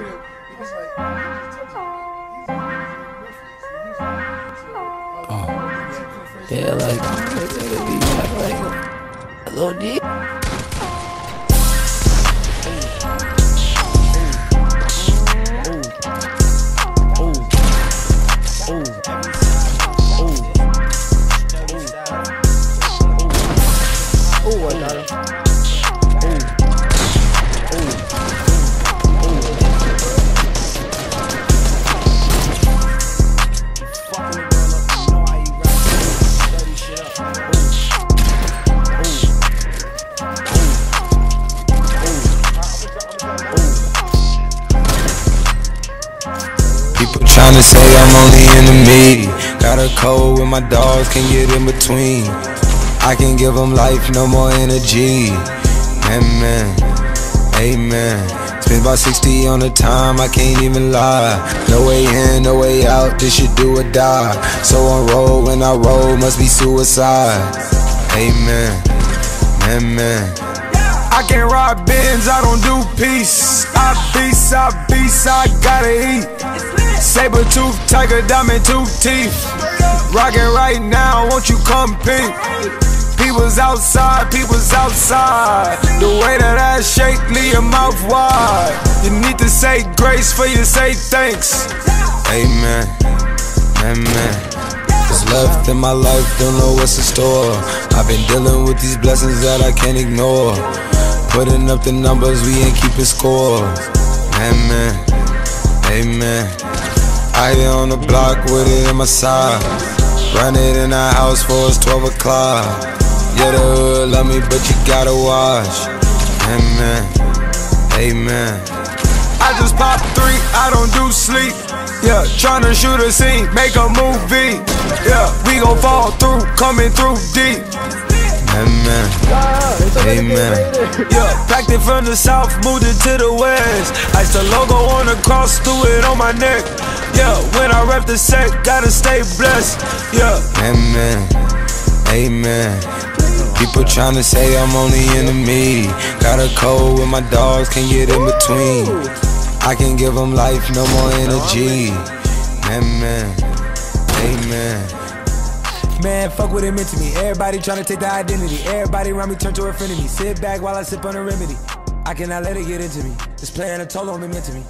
Oh. Yeah, like, like, like, a little deep. Tryna say I'm only in the meeting. Got a code with my dogs, can get in between. I can give them life, no more energy. Amen, amen. Spend about 60 on the time, I can't even lie. No way in, no way out, this shit do or die. So on roll, when I roll, must be suicide. Amen, amen. I can't ride bins, I don't do peace. I beast, I beast, I gotta eat. Saber tooth, tiger, diamond tooth teeth. Rockin' right now, won't you come peep? People's outside, people's outside. The way that I shake, leave your mouth wide. You need to say grace for you say thanks. Amen, amen. Left in my life, don't know what's in store. I've been dealing with these blessings that I can't ignore. Putting up the numbers, we ain't keeping score. Amen, amen. I on the block with it in my side. Run it in the house for it's 12 o'clock. Yeah, the hood love me, but you gotta watch. Amen, amen. I just pop three, I don't do sleep. Yeah, tryna shoot a scene, make a movie. Yeah, we gon' fall through, coming through deep. Amen, amen. Yeah, packed it from the south, moved it to the west. Iced the logo on the cross, threw it on my neck. Yeah, when I rep the set, gotta stay blessed. Yeah, amen, amen. People tryna say I'm only in the me. Got a code with my dogs, can't get in between. I can give them life, no more energy. Amen, amen. Man, fuck what it meant to me. Everybody tryna take the identity. Everybody around me turn to a friend of me. Sit back while I sip on a remedy. I cannot let it get into me. This playing a toll on me meant to me.